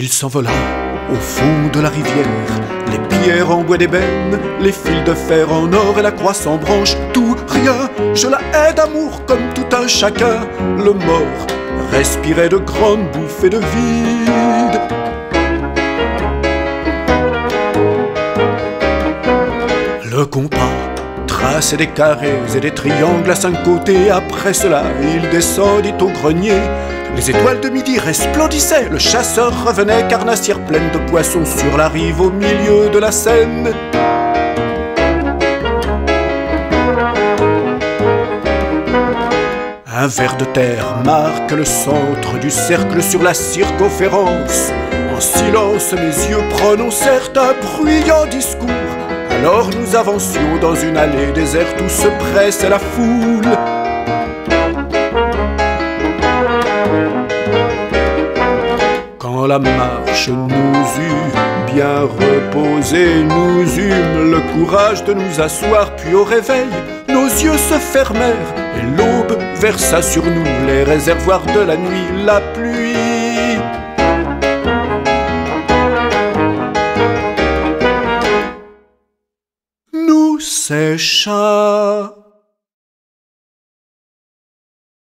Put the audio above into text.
s'envola au fond de la rivière. Les pierres en bois d'ébène, les fils de fer en or et la croix sans branche, tout, rien, je la hais d'amour comme tout un chacun. Le mort respirait de grandes bouffées de vide. Le compas traçait des carrés et des triangles à cinq côtés. Après cela, il descendit au grenier. Les étoiles de midi resplendissaient. Le chasseur revenait, carnassière pleine de poissons sur la rive au milieu de la Seine. Un ver de terre marque le centre du cercle sur la circonférence. En silence, mes yeux prononcèrent un bruyant discours. Alors nous avancions dans une allée déserte où se pressait la foule. La marche nous eut bien reposés, nous eûmes le courage de nous asseoir, puis au réveil, nos yeux se fermèrent et l'aube versa sur nous les réservoirs de la nuit, la pluie. Nous sécha.